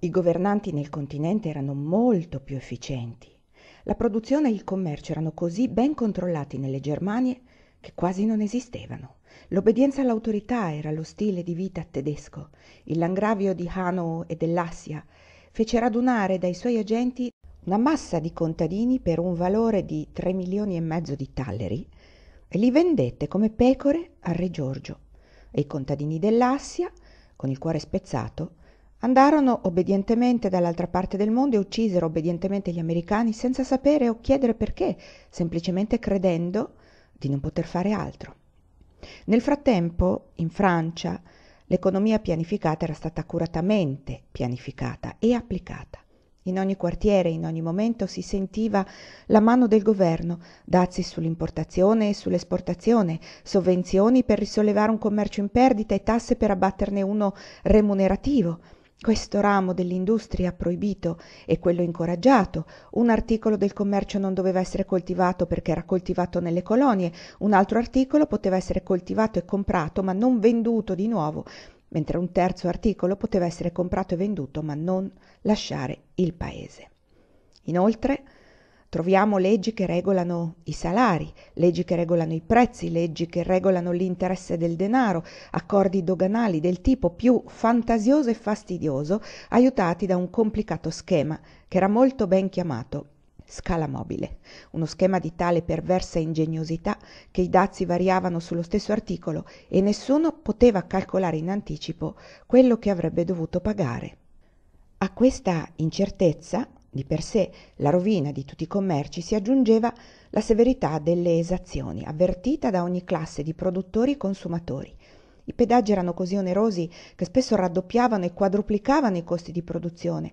I governanti nel continente erano molto più efficienti. La produzione e il commercio erano così ben controllati nelle Germanie che quasi non esistevano. L'obbedienza all'autorità era lo stile di vita tedesco. Il langravio di Hanau e dell'Assia fece radunare dai suoi agenti una massa di contadini per un valore di tre milioni e mezzo di talleri e li vendette come pecore al re Giorgio. E i contadini dell'Assia, con il cuore spezzato, andarono obbedientemente dall'altra parte del mondo e uccisero obbedientemente gli americani senza sapere o chiedere perché, semplicemente credendo di non poter fare altro. Nel frattempo, in Francia, l'economia pianificata era stata accuratamente pianificata e applicata. In ogni quartiere, in ogni momento si sentiva la mano del governo, dazi sull'importazione e sull'esportazione, sovvenzioni per risollevare un commercio in perdita e tasse per abbatterne uno remunerativo, questo ramo dell'industria proibito e quello incoraggiato, un articolo del commercio non doveva essere coltivato perché era coltivato nelle colonie, un altro articolo poteva essere coltivato e comprato ma non venduto di nuovo, mentre un terzo articolo poteva essere comprato e venduto ma non lasciare il paese. Inoltre, Troviamo leggi che regolano i salari, leggi che regolano i prezzi, leggi che regolano l'interesse del denaro, accordi doganali del tipo più fantasioso e fastidioso, aiutati da un complicato schema che era molto ben chiamato scala mobile, uno schema di tale perversa ingegnosità che i dazi variavano sullo stesso articolo e nessuno poteva calcolare in anticipo quello che avrebbe dovuto pagare. A questa incertezza di per sé la rovina di tutti i commerci si aggiungeva la severità delle esazioni, avvertita da ogni classe di produttori e consumatori. I pedaggi erano così onerosi che spesso raddoppiavano e quadruplicavano i costi di produzione.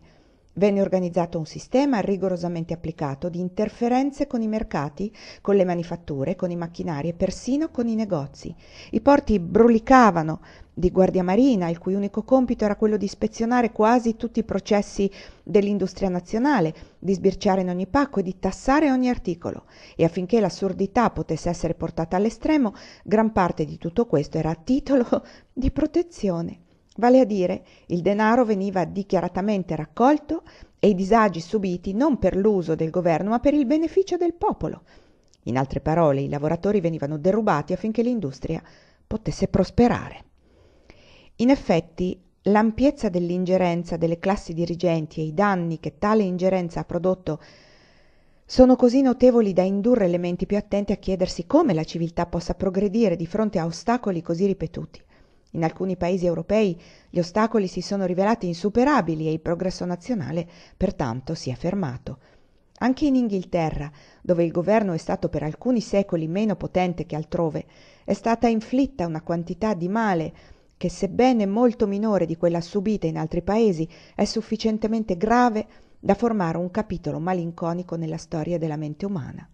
Venne organizzato un sistema rigorosamente applicato di interferenze con i mercati, con le manifatture, con i macchinari e persino con i negozi. I porti brulicavano di guardia marina, il cui unico compito era quello di ispezionare quasi tutti i processi dell'industria nazionale, di sbirciare in ogni pacco e di tassare ogni articolo. E affinché l'assurdità potesse essere portata all'estremo, gran parte di tutto questo era a titolo di protezione. Vale a dire, il denaro veniva dichiaratamente raccolto e i disagi subiti non per l'uso del governo, ma per il beneficio del popolo. In altre parole, i lavoratori venivano derubati affinché l'industria potesse prosperare. In effetti, l'ampiezza dell'ingerenza delle classi dirigenti e i danni che tale ingerenza ha prodotto sono così notevoli da indurre elementi più attenti a chiedersi come la civiltà possa progredire di fronte a ostacoli così ripetuti. In alcuni paesi europei gli ostacoli si sono rivelati insuperabili e il progresso nazionale pertanto si è fermato. Anche in Inghilterra, dove il governo è stato per alcuni secoli meno potente che altrove, è stata inflitta una quantità di male che, sebbene molto minore di quella subita in altri paesi, è sufficientemente grave da formare un capitolo malinconico nella storia della mente umana.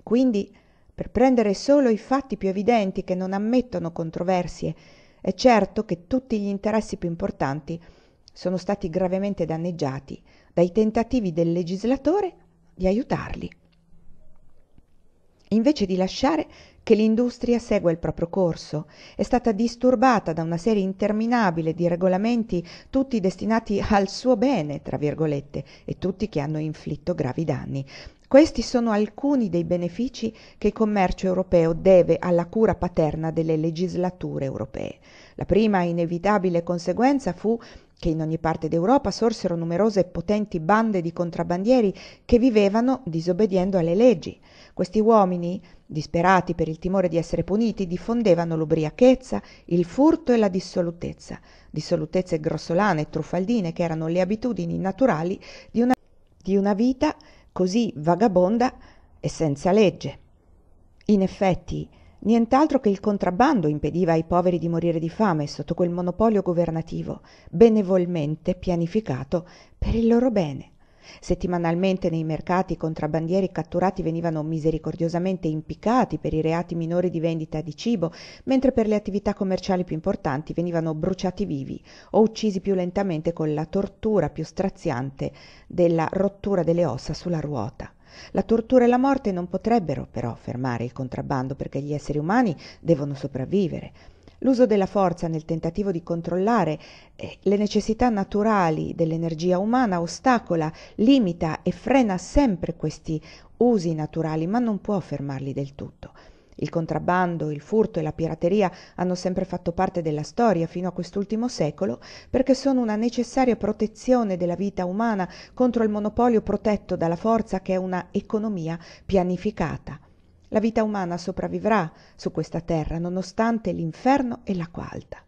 Quindi, per prendere solo i fatti più evidenti che non ammettono controversie è certo che tutti gli interessi più importanti sono stati gravemente danneggiati dai tentativi del legislatore di aiutarli. Invece di lasciare che l'industria segua il proprio corso, è stata disturbata da una serie interminabile di regolamenti, tutti destinati al suo bene, tra virgolette, e tutti che hanno inflitto gravi danni. Questi sono alcuni dei benefici che il commercio europeo deve alla cura paterna delle legislature europee. La prima inevitabile conseguenza fu che in ogni parte d'Europa sorsero numerose e potenti bande di contrabbandieri che vivevano disobbediendo alle leggi. Questi uomini, disperati per il timore di essere puniti, diffondevano l'ubriachezza, il furto e la dissolutezza, dissolutezze grossolane e truffaldine che erano le abitudini naturali di una, di una vita così vagabonda e senza legge. In effetti, nient'altro che il contrabbando impediva ai poveri di morire di fame sotto quel monopolio governativo, benevolmente pianificato per il loro bene. Settimanalmente nei mercati i contrabbandieri catturati venivano misericordiosamente impiccati per i reati minori di vendita di cibo, mentre per le attività commerciali più importanti venivano bruciati vivi o uccisi più lentamente con la tortura più straziante della rottura delle ossa sulla ruota. La tortura e la morte non potrebbero però fermare il contrabbando perché gli esseri umani devono sopravvivere. L'uso della forza nel tentativo di controllare eh, le necessità naturali dell'energia umana ostacola, limita e frena sempre questi usi naturali, ma non può fermarli del tutto. Il contrabbando, il furto e la pirateria hanno sempre fatto parte della storia fino a quest'ultimo secolo perché sono una necessaria protezione della vita umana contro il monopolio protetto dalla forza che è una economia pianificata. La vita umana sopravvivrà su questa terra nonostante l'inferno e l'acqua alta.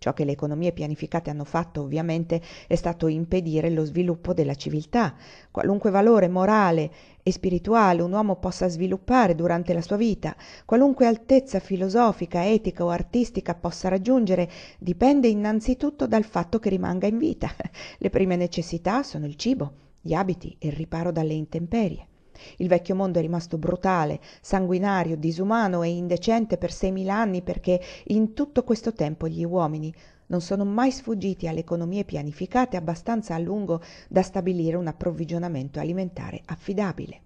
Ciò che le economie pianificate hanno fatto ovviamente è stato impedire lo sviluppo della civiltà. Qualunque valore morale e spirituale un uomo possa sviluppare durante la sua vita, qualunque altezza filosofica, etica o artistica possa raggiungere, dipende innanzitutto dal fatto che rimanga in vita. Le prime necessità sono il cibo, gli abiti e il riparo dalle intemperie. Il vecchio mondo è rimasto brutale, sanguinario, disumano e indecente per seimila anni perché in tutto questo tempo gli uomini non sono mai sfuggiti alle economie pianificate abbastanza a lungo da stabilire un approvvigionamento alimentare affidabile.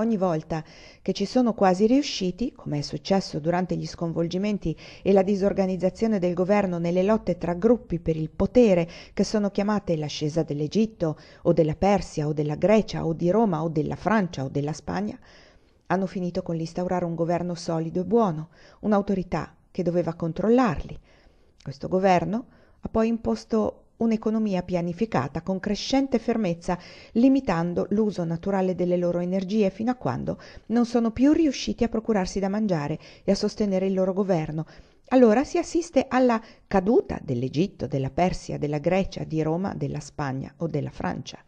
Ogni volta che ci sono quasi riusciti, come è successo durante gli sconvolgimenti e la disorganizzazione del governo nelle lotte tra gruppi per il potere che sono chiamate l'ascesa dell'Egitto o della Persia o della Grecia o di Roma o della Francia o della Spagna, hanno finito con l'instaurare un governo solido e buono, un'autorità che doveva controllarli. Questo governo ha poi imposto un'economia pianificata con crescente fermezza, limitando l'uso naturale delle loro energie fino a quando non sono più riusciti a procurarsi da mangiare e a sostenere il loro governo. Allora si assiste alla caduta dell'Egitto, della Persia, della Grecia, di Roma, della Spagna o della Francia.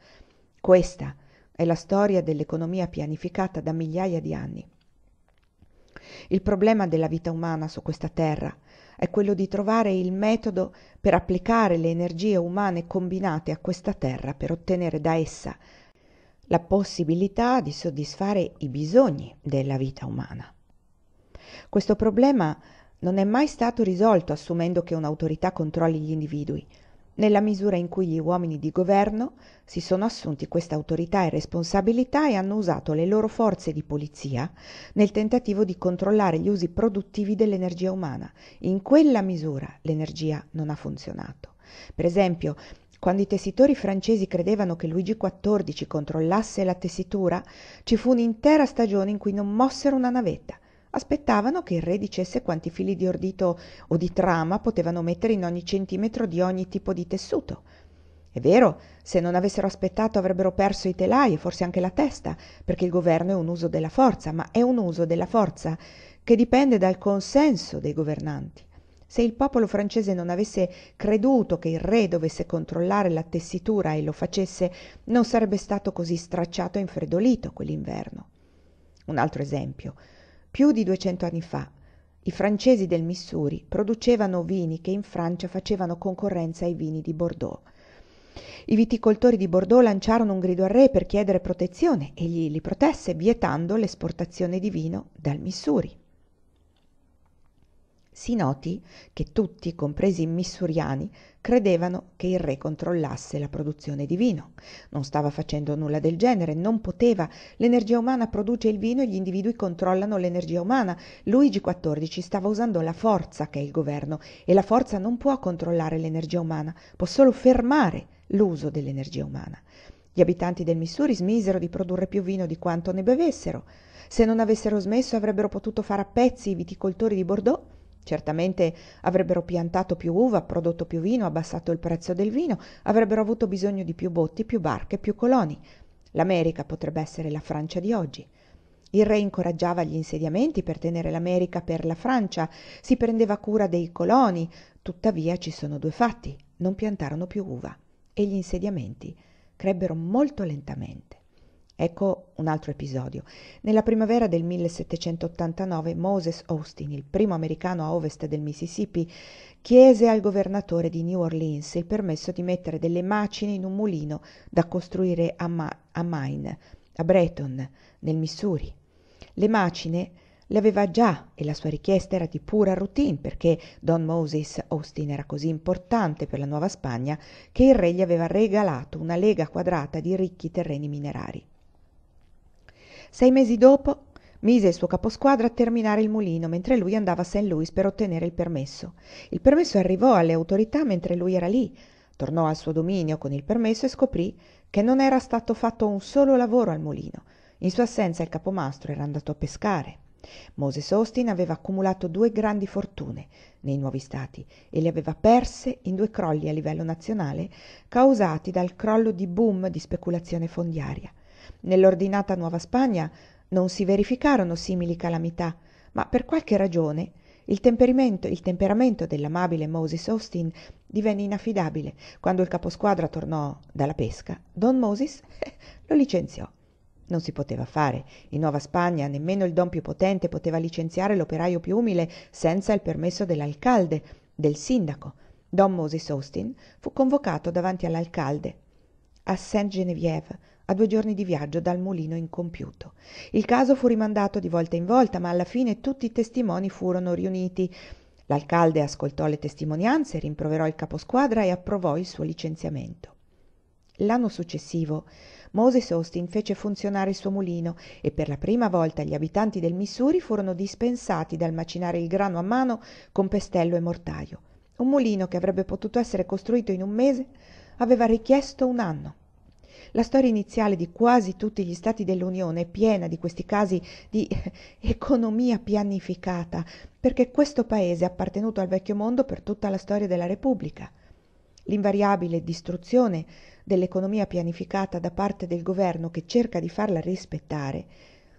Questa è la storia dell'economia pianificata da migliaia di anni. Il problema della vita umana su questa terra è quello di trovare il metodo per applicare le energie umane combinate a questa terra per ottenere da essa la possibilità di soddisfare i bisogni della vita umana. Questo problema non è mai stato risolto assumendo che un'autorità controlli gli individui, nella misura in cui gli uomini di governo si sono assunti questa autorità e responsabilità e hanno usato le loro forze di polizia nel tentativo di controllare gli usi produttivi dell'energia umana. In quella misura l'energia non ha funzionato. Per esempio, quando i tessitori francesi credevano che Luigi XIV controllasse la tessitura, ci fu un'intera stagione in cui non mossero una navetta aspettavano che il re dicesse quanti fili di ordito o di trama potevano mettere in ogni centimetro di ogni tipo di tessuto. È vero, se non avessero aspettato avrebbero perso i telai e forse anche la testa, perché il governo è un uso della forza, ma è un uso della forza che dipende dal consenso dei governanti. Se il popolo francese non avesse creduto che il re dovesse controllare la tessitura e lo facesse, non sarebbe stato così stracciato e infredolito quell'inverno. Un altro esempio. Più di duecento anni fa i francesi del Missouri producevano vini che in Francia facevano concorrenza ai vini di Bordeaux. I viticoltori di Bordeaux lanciarono un grido al re per chiedere protezione. Egli li protesse vietando l'esportazione di vino dal Missouri. Si noti che tutti, compresi i missuriani, credevano che il re controllasse la produzione di vino. Non stava facendo nulla del genere, non poteva. L'energia umana produce il vino e gli individui controllano l'energia umana. Luigi XIV stava usando la forza che è il governo e la forza non può controllare l'energia umana, può solo fermare l'uso dell'energia umana. Gli abitanti del Missouri smisero di produrre più vino di quanto ne bevessero. Se non avessero smesso avrebbero potuto fare a pezzi i viticoltori di Bordeaux Certamente avrebbero piantato più uva, prodotto più vino, abbassato il prezzo del vino, avrebbero avuto bisogno di più botti, più barche, più coloni. L'America potrebbe essere la Francia di oggi. Il re incoraggiava gli insediamenti per tenere l'America per la Francia, si prendeva cura dei coloni, tuttavia ci sono due fatti, non piantarono più uva e gli insediamenti crebbero molto lentamente. Ecco un altro episodio. Nella primavera del 1789 Moses Austin, il primo americano a ovest del Mississippi, chiese al governatore di New Orleans il permesso di mettere delle macine in un mulino da costruire a, Ma- a Maine, a Breton, nel Missouri. Le macine le aveva già e la sua richiesta era di pura routine perché Don Moses Austin era così importante per la Nuova Spagna che il re gli aveva regalato una lega quadrata di ricchi terreni minerari. Sei mesi dopo mise il suo caposquadra a terminare il mulino mentre lui andava a St. Louis per ottenere il permesso. Il permesso arrivò alle autorità mentre lui era lì. Tornò al suo dominio con il permesso e scoprì che non era stato fatto un solo lavoro al mulino. In sua assenza il capomastro era andato a pescare. Moses Austin aveva accumulato due grandi fortune nei nuovi stati e le aveva perse in due crolli a livello nazionale causati dal crollo di boom di speculazione fondiaria. Nell'ordinata Nuova Spagna non si verificarono simili calamità, ma per qualche ragione il temperamento, il temperamento dell'amabile Moses Austin divenne inaffidabile. Quando il caposquadra tornò dalla pesca, Don Moses lo licenziò. Non si poteva fare. In Nuova Spagna nemmeno il don più potente poteva licenziare l'operaio più umile senza il permesso dell'alcalde, del sindaco. Don Moses Austin fu convocato davanti all'alcalde a Sainte-Geneviève, a due giorni di viaggio dal mulino incompiuto. Il caso fu rimandato di volta in volta, ma alla fine tutti i testimoni furono riuniti. L'alcalde ascoltò le testimonianze, rimproverò il caposquadra e approvò il suo licenziamento. L'anno successivo Moses Austin fece funzionare il suo mulino e per la prima volta gli abitanti del Missouri furono dispensati dal macinare il grano a mano con pestello e mortaio. Un mulino che avrebbe potuto essere costruito in un mese aveva richiesto un anno. La storia iniziale di quasi tutti gli stati dell'Unione è piena di questi casi di economia pianificata, perché questo paese è appartenuto al vecchio mondo per tutta la storia della Repubblica. L'invariabile distruzione dell'economia pianificata da parte del governo che cerca di farla rispettare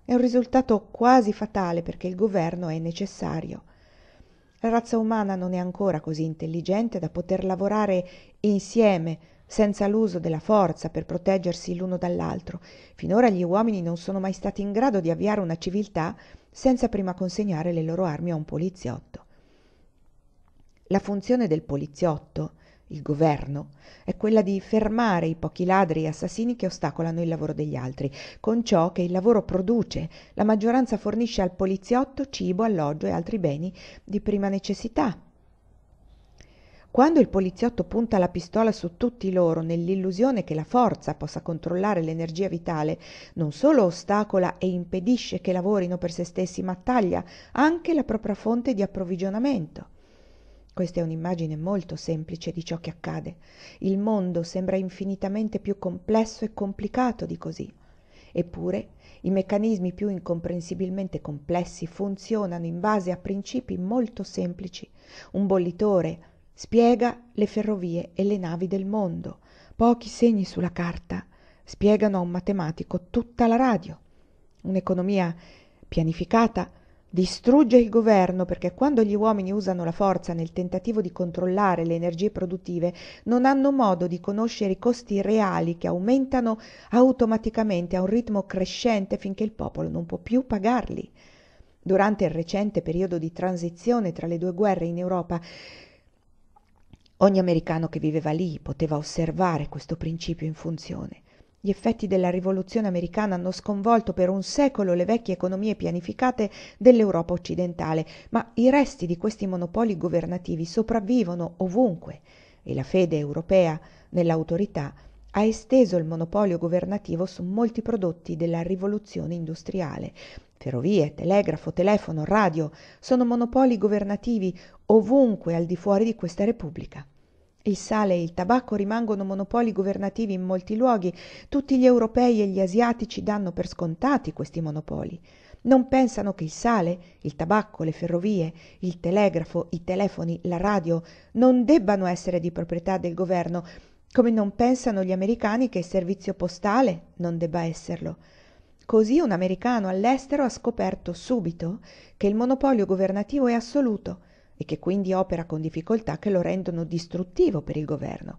è un risultato quasi fatale perché il governo è necessario. La razza umana non è ancora così intelligente da poter lavorare insieme senza l'uso della forza per proteggersi l'uno dall'altro. Finora gli uomini non sono mai stati in grado di avviare una civiltà senza prima consegnare le loro armi a un poliziotto. La funzione del poliziotto il governo, è quella di fermare i pochi ladri e assassini che ostacolano il lavoro degli altri. Con ciò che il lavoro produce, la maggioranza fornisce al poliziotto cibo, alloggio e altri beni di prima necessità. Quando il poliziotto punta la pistola su tutti loro nell'illusione che la forza possa controllare l'energia vitale, non solo ostacola e impedisce che lavorino per se stessi, ma taglia anche la propria fonte di approvvigionamento. Questa è un'immagine molto semplice di ciò che accade. Il mondo sembra infinitamente più complesso e complicato di così. Eppure i meccanismi più incomprensibilmente complessi funzionano in base a principi molto semplici. Un bollitore spiega le ferrovie e le navi del mondo. Pochi segni sulla carta spiegano a un matematico tutta la radio. Un'economia pianificata distrugge il governo perché quando gli uomini usano la forza nel tentativo di controllare le energie produttive non hanno modo di conoscere i costi reali che aumentano automaticamente a un ritmo crescente finché il popolo non può più pagarli. Durante il recente periodo di transizione tra le due guerre in Europa, ogni americano che viveva lì poteva osservare questo principio in funzione. Gli effetti della rivoluzione americana hanno sconvolto per un secolo le vecchie economie pianificate dell'Europa occidentale, ma i resti di questi monopoli governativi sopravvivono ovunque e la fede europea nell'autorità ha esteso il monopolio governativo su molti prodotti della rivoluzione industriale. Ferrovie, telegrafo, telefono, radio sono monopoli governativi ovunque al di fuori di questa Repubblica. Il sale e il tabacco rimangono monopoli governativi in molti luoghi. Tutti gli europei e gli asiatici danno per scontati questi monopoli. Non pensano che il sale, il tabacco, le ferrovie, il telegrafo, i telefoni, la radio non debbano essere di proprietà del governo, come non pensano gli americani che il servizio postale non debba esserlo. Così un americano all'estero ha scoperto subito che il monopolio governativo è assoluto e che quindi opera con difficoltà che lo rendono distruttivo per il governo.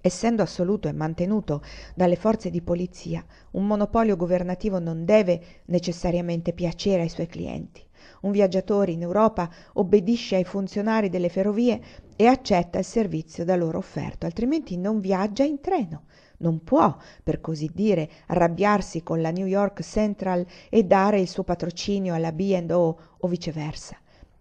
Essendo assoluto e mantenuto dalle forze di polizia, un monopolio governativo non deve necessariamente piacere ai suoi clienti. Un viaggiatore in Europa obbedisce ai funzionari delle ferrovie e accetta il servizio da loro offerto, altrimenti non viaggia in treno. Non può, per così dire, arrabbiarsi con la New York Central e dare il suo patrocinio alla B&O o viceversa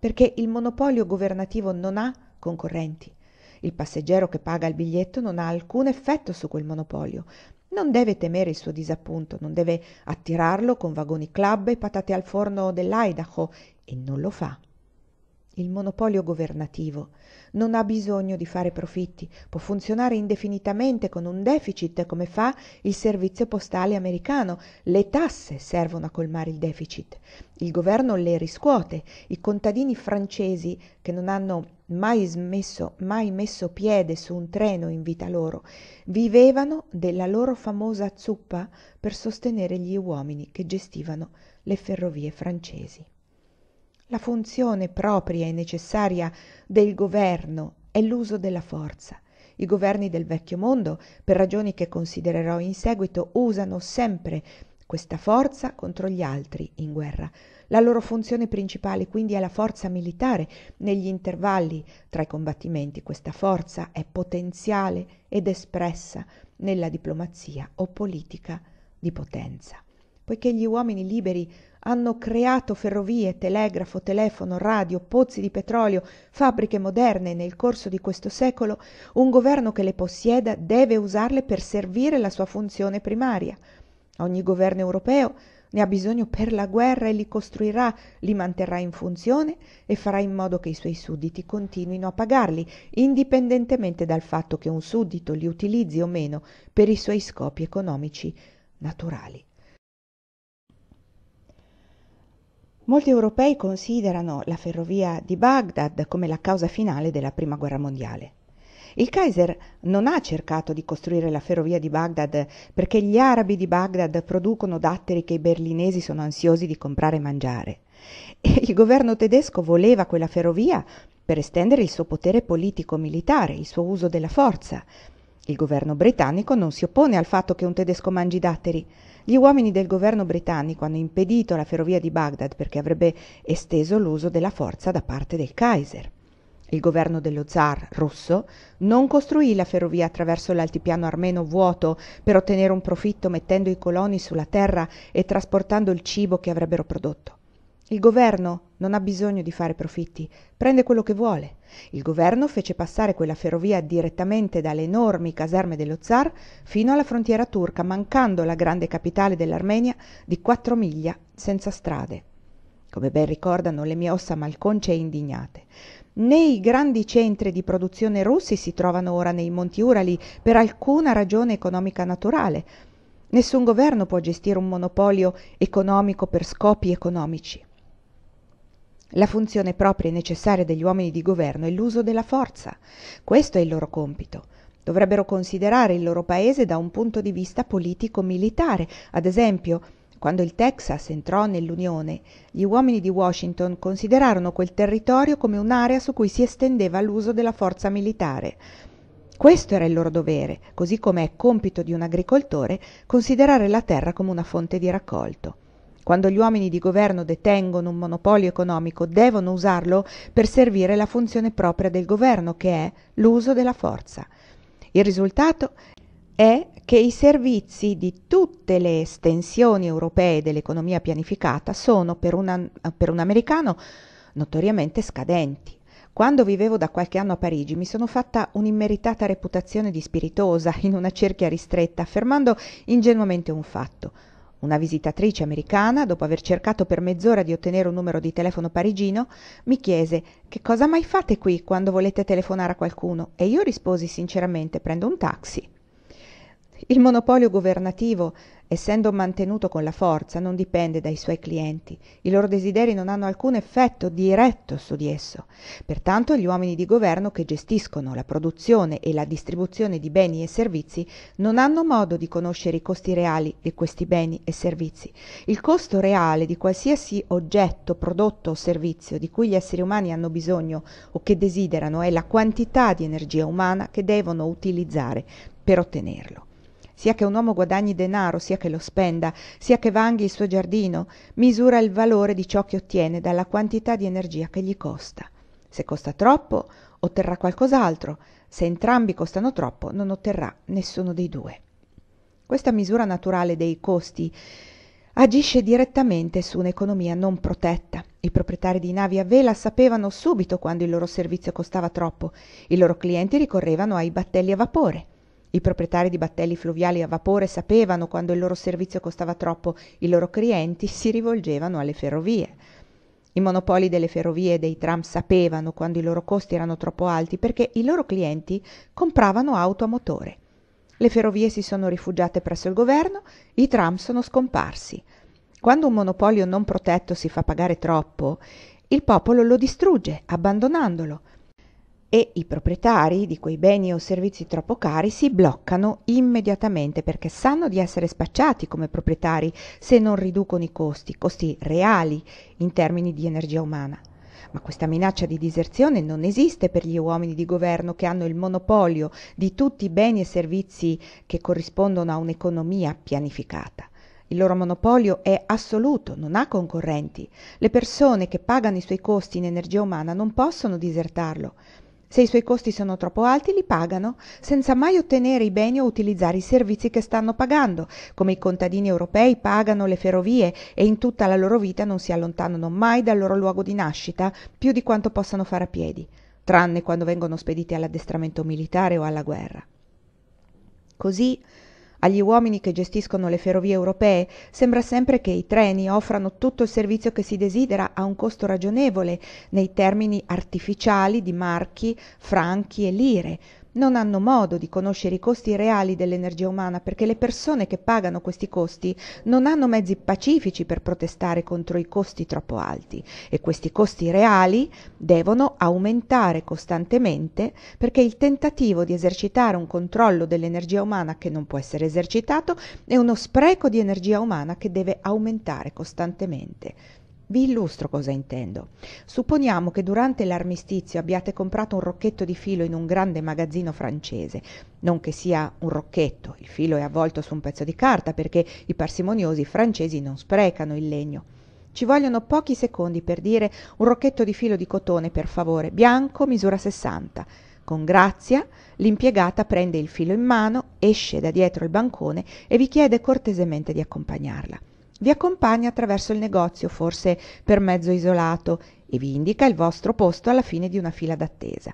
perché il monopolio governativo non ha concorrenti. Il passeggero che paga il biglietto non ha alcun effetto su quel monopolio. Non deve temere il suo disappunto, non deve attirarlo con vagoni club e patate al forno dell'Idaho e non lo fa. Il monopolio governativo non ha bisogno di fare profitti, può funzionare indefinitamente con un deficit come fa il servizio postale americano. Le tasse servono a colmare il deficit. Il governo le riscuote. I contadini francesi che non hanno mai smesso, mai messo piede su un treno in vita loro, vivevano della loro famosa zuppa per sostenere gli uomini che gestivano le ferrovie francesi. La funzione propria e necessaria del governo è l'uso della forza. I governi del vecchio mondo, per ragioni che considererò in seguito, usano sempre questa forza contro gli altri in guerra. La loro funzione principale quindi è la forza militare. Negli intervalli tra i combattimenti questa forza è potenziale ed espressa nella diplomazia o politica di potenza. Poiché gli uomini liberi hanno creato ferrovie, telegrafo, telefono, radio, pozzi di petrolio, fabbriche moderne nel corso di questo secolo, un governo che le possieda deve usarle per servire la sua funzione primaria. Ogni governo europeo ne ha bisogno per la guerra e li costruirà, li manterrà in funzione e farà in modo che i suoi sudditi continuino a pagarli, indipendentemente dal fatto che un suddito li utilizzi o meno per i suoi scopi economici naturali. Molti europei considerano la ferrovia di Baghdad come la causa finale della Prima Guerra Mondiale. Il Kaiser non ha cercato di costruire la ferrovia di Baghdad perché gli arabi di Baghdad producono datteri che i berlinesi sono ansiosi di comprare e mangiare. E il governo tedesco voleva quella ferrovia per estendere il suo potere politico-militare, il suo uso della forza. Il governo britannico non si oppone al fatto che un tedesco mangi datteri, gli uomini del governo britannico hanno impedito la ferrovia di Baghdad perché avrebbe esteso l'uso della forza da parte del Kaiser. Il governo dello zar russo non costruì la ferrovia attraverso l'altipiano armeno vuoto per ottenere un profitto mettendo i coloni sulla terra e trasportando il cibo che avrebbero prodotto. Il governo non ha bisogno di fare profitti, prende quello che vuole. Il governo fece passare quella ferrovia direttamente dalle enormi caserme dello zar fino alla frontiera turca, mancando la grande capitale dell'Armenia di quattro miglia senza strade. Come ben ricordano le mie ossa malconce e indignate. Né i grandi centri di produzione russi si trovano ora nei Monti Urali per alcuna ragione economica naturale. Nessun governo può gestire un monopolio economico per scopi economici. La funzione propria e necessaria degli uomini di governo è l'uso della forza. Questo è il loro compito. Dovrebbero considerare il loro paese da un punto di vista politico-militare. Ad esempio, quando il Texas entrò nell'Unione, gli uomini di Washington considerarono quel territorio come un'area su cui si estendeva l'uso della forza militare. Questo era il loro dovere, così come è compito di un agricoltore considerare la terra come una fonte di raccolto. Quando gli uomini di governo detengono un monopolio economico, devono usarlo per servire la funzione propria del governo, che è l'uso della forza. Il risultato è che i servizi di tutte le estensioni europee dell'economia pianificata sono per, una, per un americano notoriamente scadenti. Quando vivevo da qualche anno a Parigi mi sono fatta un'immeritata reputazione di spiritosa in una cerchia ristretta, affermando ingenuamente un fatto. Una visitatrice americana, dopo aver cercato per mezz'ora di ottenere un numero di telefono parigino, mi chiese che cosa mai fate qui quando volete telefonare a qualcuno e io risposi sinceramente prendo un taxi. Il monopolio governativo essendo mantenuto con la forza, non dipende dai suoi clienti. I loro desideri non hanno alcun effetto diretto su di esso. Pertanto gli uomini di governo che gestiscono la produzione e la distribuzione di beni e servizi non hanno modo di conoscere i costi reali di questi beni e servizi. Il costo reale di qualsiasi oggetto, prodotto o servizio di cui gli esseri umani hanno bisogno o che desiderano è la quantità di energia umana che devono utilizzare per ottenerlo sia che un uomo guadagni denaro, sia che lo spenda, sia che vanghi il suo giardino, misura il valore di ciò che ottiene dalla quantità di energia che gli costa. Se costa troppo, otterrà qualcos'altro, se entrambi costano troppo, non otterrà nessuno dei due. Questa misura naturale dei costi agisce direttamente su un'economia non protetta. I proprietari di navi a vela sapevano subito quando il loro servizio costava troppo. I loro clienti ricorrevano ai battelli a vapore. I proprietari di battelli fluviali a vapore sapevano quando il loro servizio costava troppo, i loro clienti si rivolgevano alle ferrovie. I monopoli delle ferrovie e dei tram sapevano quando i loro costi erano troppo alti perché i loro clienti compravano auto a motore. Le ferrovie si sono rifugiate presso il governo, i tram sono scomparsi. Quando un monopolio non protetto si fa pagare troppo, il popolo lo distrugge, abbandonandolo. E i proprietari di quei beni o servizi troppo cari si bloccano immediatamente perché sanno di essere spacciati come proprietari se non riducono i costi, costi reali in termini di energia umana. Ma questa minaccia di diserzione non esiste per gli uomini di governo che hanno il monopolio di tutti i beni e servizi che corrispondono a un'economia pianificata. Il loro monopolio è assoluto, non ha concorrenti. Le persone che pagano i suoi costi in energia umana non possono disertarlo. Se i suoi costi sono troppo alti, li pagano, senza mai ottenere i beni o utilizzare i servizi che stanno pagando, come i contadini europei pagano le ferrovie e in tutta la loro vita non si allontanano mai dal loro luogo di nascita più di quanto possano fare a piedi, tranne quando vengono spediti all'addestramento militare o alla guerra. Così agli uomini che gestiscono le ferrovie europee sembra sempre che i treni offrano tutto il servizio che si desidera a un costo ragionevole nei termini artificiali di marchi, franchi e lire, non hanno modo di conoscere i costi reali dell'energia umana perché le persone che pagano questi costi non hanno mezzi pacifici per protestare contro i costi troppo alti e questi costi reali devono aumentare costantemente perché il tentativo di esercitare un controllo dell'energia umana che non può essere esercitato è uno spreco di energia umana che deve aumentare costantemente. Vi illustro cosa intendo. Supponiamo che durante l'armistizio abbiate comprato un rocchetto di filo in un grande magazzino francese. Non che sia un rocchetto, il filo è avvolto su un pezzo di carta perché i parsimoniosi francesi non sprecano il legno. Ci vogliono pochi secondi per dire un rocchetto di filo di cotone, per favore, bianco, misura 60. Con grazia, l'impiegata prende il filo in mano, esce da dietro il bancone e vi chiede cortesemente di accompagnarla vi accompagna attraverso il negozio, forse per mezzo isolato, e vi indica il vostro posto alla fine di una fila d'attesa.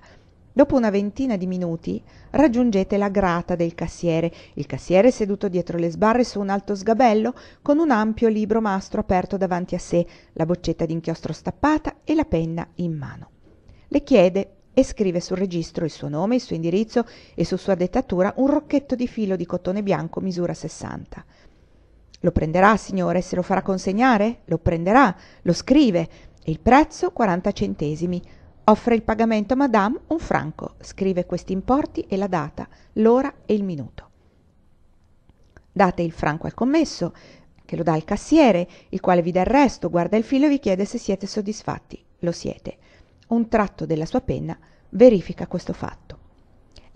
Dopo una ventina di minuti raggiungete la grata del cassiere, il cassiere seduto dietro le sbarre su un alto sgabello con un ampio libro mastro aperto davanti a sé, la boccetta d'inchiostro stappata e la penna in mano. Le chiede e scrive sul registro il suo nome, il suo indirizzo e su sua dettatura un rocchetto di filo di cotone bianco misura 60. Lo prenderà, signore, se lo farà consegnare? Lo prenderà, lo scrive. Il prezzo 40 centesimi. Offre il pagamento a Madame un franco. Scrive questi importi e la data, l'ora e il minuto. Date il franco al commesso, che lo dà al cassiere, il quale vi dà il resto, guarda il filo e vi chiede se siete soddisfatti. Lo siete. Un tratto della sua penna verifica questo fatto.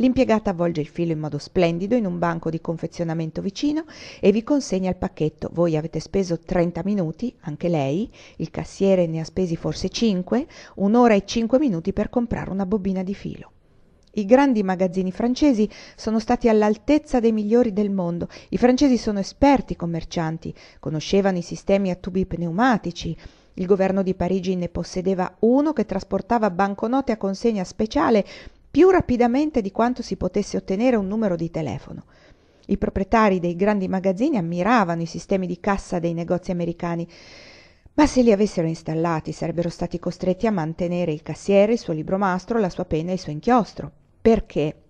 L'impiegata avvolge il filo in modo splendido in un banco di confezionamento vicino e vi consegna il pacchetto. Voi avete speso 30 minuti, anche lei, il cassiere ne ha spesi forse 5, un'ora e 5 minuti per comprare una bobina di filo. I grandi magazzini francesi sono stati all'altezza dei migliori del mondo. I francesi sono esperti commercianti, conoscevano i sistemi a tubi pneumatici. Il governo di Parigi ne possedeva uno che trasportava banconote a consegna speciale più rapidamente di quanto si potesse ottenere un numero di telefono. I proprietari dei grandi magazzini ammiravano i sistemi di cassa dei negozi americani, ma se li avessero installati sarebbero stati costretti a mantenere il cassiere, il suo libro mastro, la sua penna e il suo inchiostro. Perché?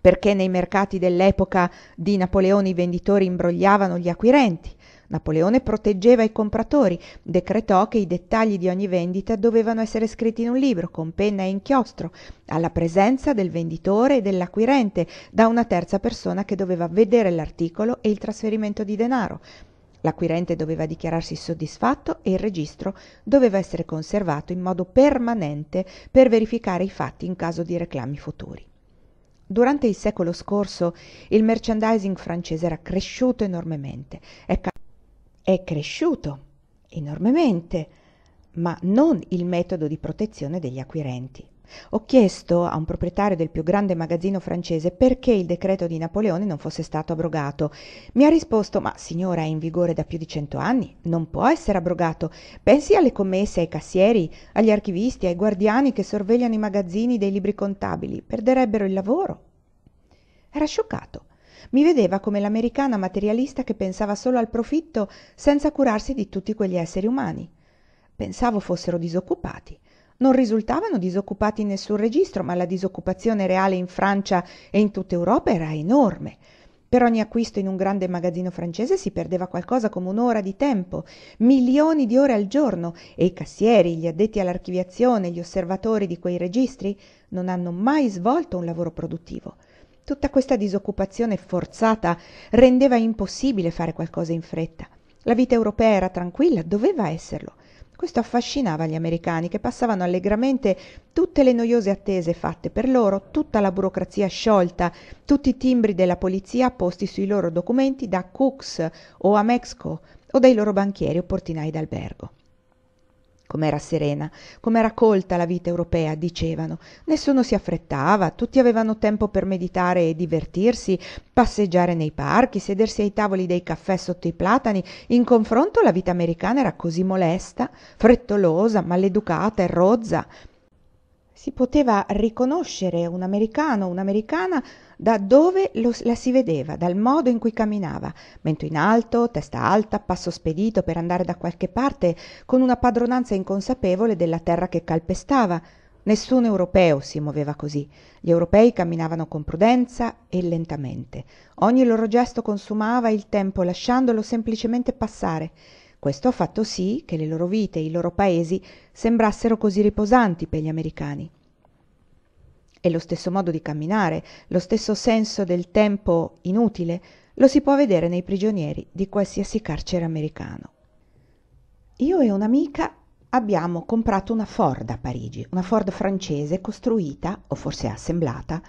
Perché nei mercati dell'epoca di Napoleone i venditori imbrogliavano gli acquirenti, Napoleone proteggeva i compratori, decretò che i dettagli di ogni vendita dovevano essere scritti in un libro con penna e inchiostro, alla presenza del venditore e dell'acquirente, da una terza persona che doveva vedere l'articolo e il trasferimento di denaro. L'acquirente doveva dichiararsi soddisfatto e il registro doveva essere conservato in modo permanente per verificare i fatti in caso di reclami futuri. Durante il secolo scorso il merchandising francese era cresciuto enormemente. È è cresciuto enormemente, ma non il metodo di protezione degli acquirenti. Ho chiesto a un proprietario del più grande magazzino francese perché il decreto di Napoleone non fosse stato abrogato. Mi ha risposto: Ma signora, è in vigore da più di cento anni, non può essere abrogato. Pensi alle commesse, ai cassieri, agli archivisti, ai guardiani che sorvegliano i magazzini dei libri contabili, perderebbero il lavoro. Era scioccato. Mi vedeva come l'americana materialista che pensava solo al profitto senza curarsi di tutti quegli esseri umani. Pensavo fossero disoccupati. Non risultavano disoccupati in nessun registro, ma la disoccupazione reale in Francia e in tutta Europa era enorme. Per ogni acquisto in un grande magazzino francese si perdeva qualcosa come un'ora di tempo, milioni di ore al giorno, e i cassieri, gli addetti all'archiviazione, gli osservatori di quei registri non hanno mai svolto un lavoro produttivo. Tutta questa disoccupazione forzata rendeva impossibile fare qualcosa in fretta. La vita europea era tranquilla, doveva esserlo. Questo affascinava gli americani che passavano allegramente tutte le noiose attese fatte per loro, tutta la burocrazia sciolta, tutti i timbri della polizia posti sui loro documenti da Cooks o Amexco o dai loro banchieri o portinai d'albergo. Com'era serena, com'era colta la vita europea, dicevano. Nessuno si affrettava, tutti avevano tempo per meditare e divertirsi, passeggiare nei parchi, sedersi ai tavoli dei caffè sotto i platani. In confronto la vita americana era così molesta, frettolosa, maleducata e rozza. Si poteva riconoscere un americano, un'americana da dove lo, la si vedeva, dal modo in cui camminava, mento in alto, testa alta, passo spedito per andare da qualche parte, con una padronanza inconsapevole della terra che calpestava. Nessun europeo si muoveva così. Gli europei camminavano con prudenza e lentamente. Ogni loro gesto consumava il tempo lasciandolo semplicemente passare. Questo ha fatto sì che le loro vite e i loro paesi sembrassero così riposanti per gli americani e lo stesso modo di camminare, lo stesso senso del tempo inutile, lo si può vedere nei prigionieri di qualsiasi carcere americano. Io e un'amica abbiamo comprato una Ford a Parigi, una Ford francese costruita, o forse assemblata,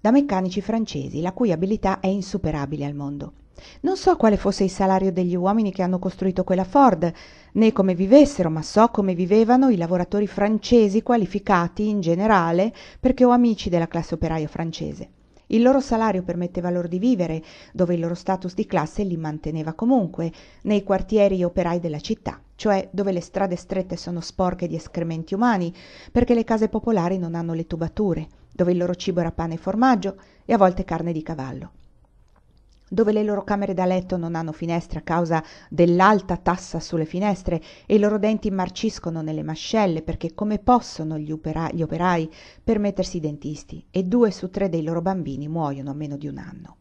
da meccanici francesi, la cui abilità è insuperabile al mondo. Non so quale fosse il salario degli uomini che hanno costruito quella Ford, né come vivessero, ma so come vivevano i lavoratori francesi qualificati in generale, perché ho amici della classe operaia francese. Il loro salario permetteva loro di vivere, dove il loro status di classe li manteneva comunque, nei quartieri operai della città, cioè dove le strade strette sono sporche di escrementi umani, perché le case popolari non hanno le tubature, dove il loro cibo era pane e formaggio e a volte carne di cavallo dove le loro camere da letto non hanno finestre a causa dell'alta tassa sulle finestre e i loro denti marciscono nelle mascelle perché come possono gli, opera- gli operai permettersi i dentisti e due su tre dei loro bambini muoiono a meno di un anno.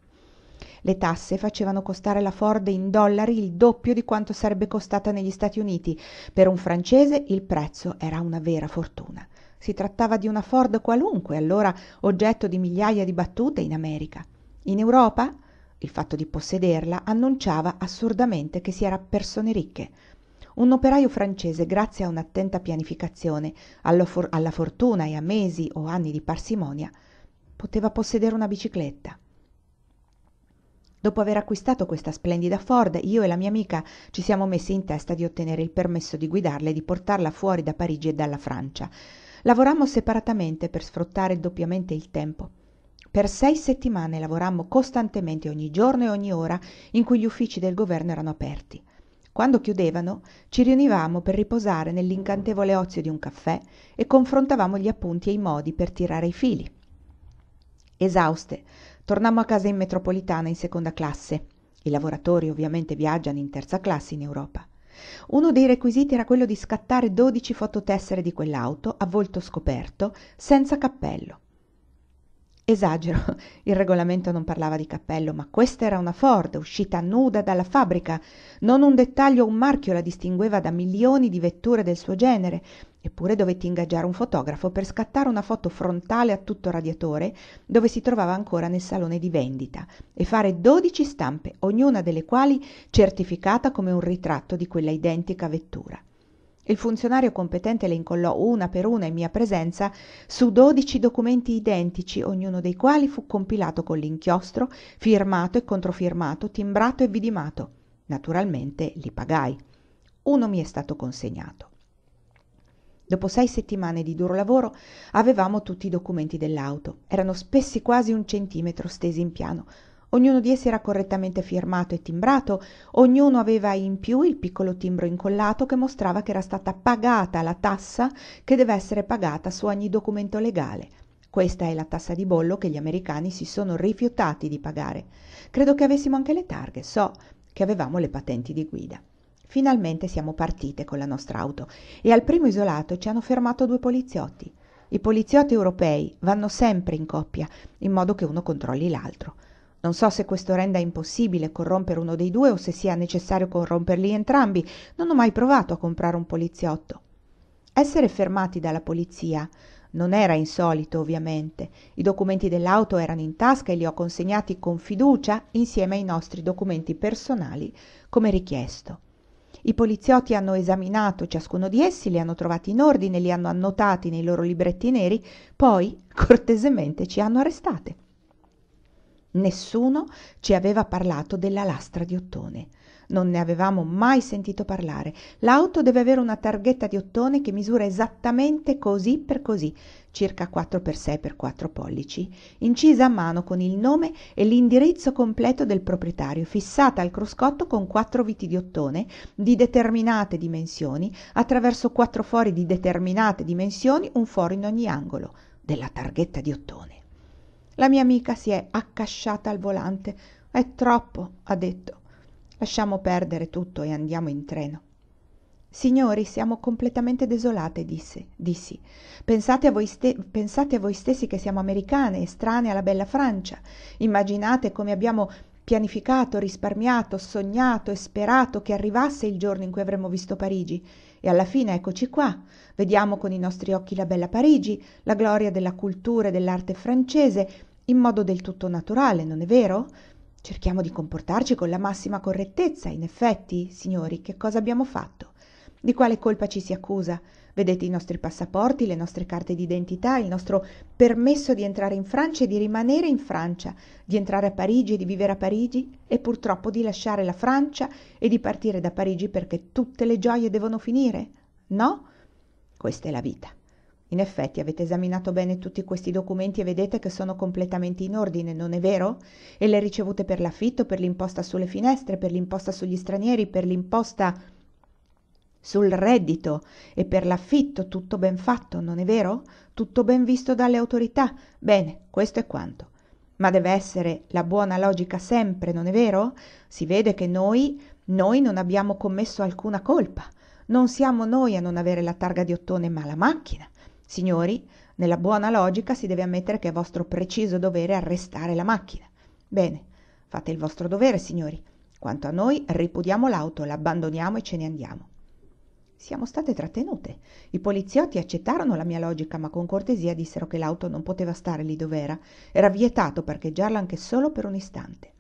Le tasse facevano costare la Ford in dollari il doppio di quanto sarebbe costata negli Stati Uniti. Per un francese il prezzo era una vera fortuna. Si trattava di una Ford qualunque, allora oggetto di migliaia di battute in America. In Europa il fatto di possederla annunciava assurdamente che si era persone ricche. Un operaio francese, grazie a un'attenta pianificazione, alla fortuna e a mesi o anni di parsimonia, poteva possedere una bicicletta. Dopo aver acquistato questa splendida Ford, io e la mia amica ci siamo messi in testa di ottenere il permesso di guidarla e di portarla fuori da Parigi e dalla Francia. Lavorammo separatamente per sfruttare doppiamente il tempo. Per sei settimane lavorammo costantemente ogni giorno e ogni ora in cui gli uffici del governo erano aperti. Quando chiudevano, ci riunivamo per riposare nell'incantevole ozio di un caffè e confrontavamo gli appunti e i modi per tirare i fili. Esauste, tornammo a casa in metropolitana in seconda classe. I lavoratori ovviamente viaggiano in terza classe in Europa. Uno dei requisiti era quello di scattare 12 fototessere di quell'auto a volto scoperto, senza cappello. Esagero, il regolamento non parlava di cappello, ma questa era una Ford uscita nuda dalla fabbrica. Non un dettaglio o un marchio la distingueva da milioni di vetture del suo genere. Eppure dovetti ingaggiare un fotografo per scattare una foto frontale a tutto radiatore, dove si trovava ancora nel salone di vendita, e fare dodici stampe, ognuna delle quali certificata come un ritratto di quella identica vettura. Il funzionario competente le incollò una per una in mia presenza su dodici documenti identici, ognuno dei quali fu compilato con l'inchiostro, firmato e controfirmato, timbrato e vidimato. Naturalmente li pagai. Uno mi è stato consegnato. Dopo sei settimane di duro lavoro avevamo tutti i documenti dell'auto. Erano spessi quasi un centimetro stesi in piano, Ognuno di essi era correttamente firmato e timbrato, ognuno aveva in più il piccolo timbro incollato che mostrava che era stata pagata la tassa che deve essere pagata su ogni documento legale. Questa è la tassa di bollo che gli americani si sono rifiutati di pagare. Credo che avessimo anche le targhe, so che avevamo le patenti di guida. Finalmente siamo partite con la nostra auto e al primo isolato ci hanno fermato due poliziotti. I poliziotti europei vanno sempre in coppia, in modo che uno controlli l'altro. Non so se questo renda impossibile corrompere uno dei due o se sia necessario corromperli entrambi. Non ho mai provato a comprare un poliziotto. Essere fermati dalla polizia non era insolito, ovviamente. I documenti dell'auto erano in tasca e li ho consegnati con fiducia insieme ai nostri documenti personali, come richiesto. I poliziotti hanno esaminato ciascuno di essi, li hanno trovati in ordine, li hanno annotati nei loro libretti neri, poi cortesemente ci hanno arrestate. Nessuno ci aveva parlato della lastra di ottone. Non ne avevamo mai sentito parlare. L'auto deve avere una targhetta di ottone che misura esattamente così per così, circa 4 per 6 per 4 pollici, incisa a mano con il nome e l'indirizzo completo del proprietario, fissata al cruscotto con quattro viti di ottone di determinate dimensioni, attraverso quattro fori di determinate dimensioni, un foro in ogni angolo della targhetta di ottone. La mia amica si è accasciata al volante. È troppo, ha detto. Lasciamo perdere tutto e andiamo in treno. Signori, siamo completamente desolate, disse, dissi. Pensate a, ste- pensate a voi stessi che siamo americane, estranee alla bella Francia. Immaginate come abbiamo pianificato, risparmiato, sognato e sperato che arrivasse il giorno in cui avremmo visto Parigi. E alla fine eccoci qua. Vediamo con i nostri occhi la bella Parigi, la gloria della cultura e dell'arte francese, in modo del tutto naturale, non è vero? Cerchiamo di comportarci con la massima correttezza, in effetti, signori, che cosa abbiamo fatto? Di quale colpa ci si accusa? Vedete i nostri passaporti, le nostre carte d'identità, il nostro permesso di entrare in Francia e di rimanere in Francia, di entrare a Parigi e di vivere a Parigi e purtroppo di lasciare la Francia e di partire da Parigi perché tutte le gioie devono finire? No? Questa è la vita. In effetti avete esaminato bene tutti questi documenti e vedete che sono completamente in ordine, non è vero? E le ricevute per l'affitto, per l'imposta sulle finestre, per l'imposta sugli stranieri, per l'imposta sul reddito e per l'affitto, tutto ben fatto, non è vero? Tutto ben visto dalle autorità. Bene, questo è quanto. Ma deve essere la buona logica sempre, non è vero? Si vede che noi, noi non abbiamo commesso alcuna colpa. Non siamo noi a non avere la targa di ottone, ma la macchina. Signori, nella buona logica si deve ammettere che è vostro preciso dovere arrestare la macchina. Bene, fate il vostro dovere, signori. Quanto a noi, ripudiamo l'auto, l'abbandoniamo e ce ne andiamo. Siamo state trattenute. I poliziotti accettarono la mia logica, ma con cortesia dissero che l'auto non poteva stare lì dov'era. Era vietato parcheggiarla anche solo per un istante.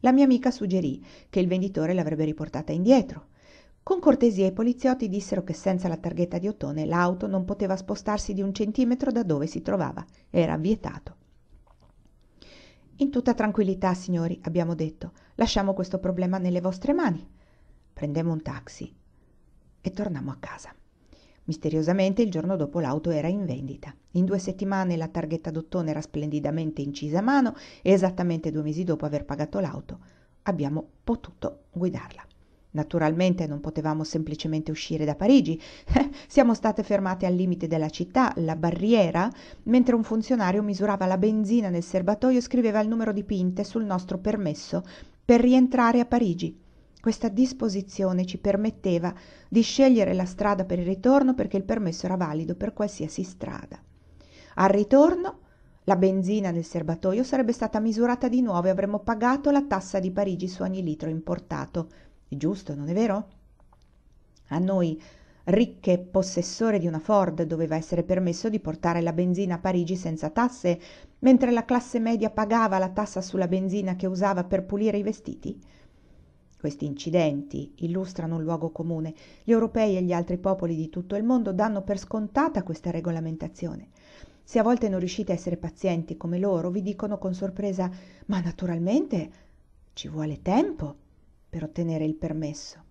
La mia amica suggerì che il venditore l'avrebbe riportata indietro. Con cortesia i poliziotti dissero che senza la targhetta di ottone l'auto non poteva spostarsi di un centimetro da dove si trovava. Era vietato. In tutta tranquillità, signori, abbiamo detto, lasciamo questo problema nelle vostre mani. Prendemmo un taxi e tornammo a casa. Misteriosamente il giorno dopo l'auto era in vendita. In due settimane la targhetta d'ottone era splendidamente incisa a mano e esattamente due mesi dopo aver pagato l'auto abbiamo potuto guidarla. Naturalmente non potevamo semplicemente uscire da Parigi. Siamo state fermate al limite della città, la barriera, mentre un funzionario misurava la benzina nel serbatoio e scriveva il numero di pinte sul nostro permesso per rientrare a Parigi. Questa disposizione ci permetteva di scegliere la strada per il ritorno perché il permesso era valido per qualsiasi strada. Al ritorno la benzina nel serbatoio sarebbe stata misurata di nuovo e avremmo pagato la tassa di Parigi su ogni litro importato giusto, non è vero? A noi, ricche possessore di una Ford, doveva essere permesso di portare la benzina a Parigi senza tasse, mentre la classe media pagava la tassa sulla benzina che usava per pulire i vestiti? Questi incidenti illustrano un luogo comune. Gli europei e gli altri popoli di tutto il mondo danno per scontata questa regolamentazione. Se a volte non riuscite a essere pazienti come loro, vi dicono con sorpresa: Ma naturalmente ci vuole tempo per ottenere il permesso.